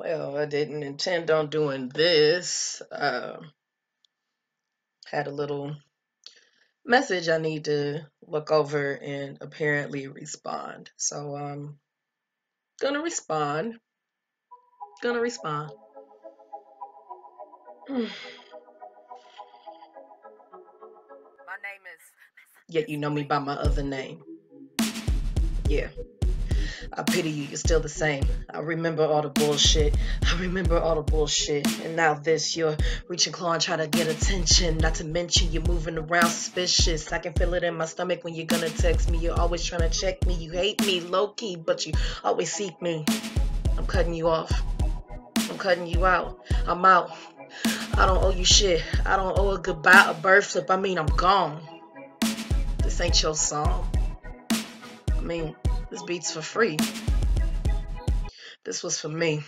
Well, I didn't intend on doing this. Uh, had a little message I need to look over and apparently respond. So I'm um, gonna respond. Gonna respond. My name is. Yet you know me by my other name. Yeah. I pity you, you're still the same. I remember all the bullshit. I remember all the bullshit. And now this, you're reaching claw and trying to get attention. Not to mention you're moving around suspicious. I can feel it in my stomach when you're gonna text me. You're always trying to check me. You hate me low key, but you always seek me. I'm cutting you off. I'm cutting you out. I'm out. I don't owe you shit. I don't owe a goodbye, a birth slip. I mean, I'm gone. This ain't your song. I mean, this beat's for free. This was for me.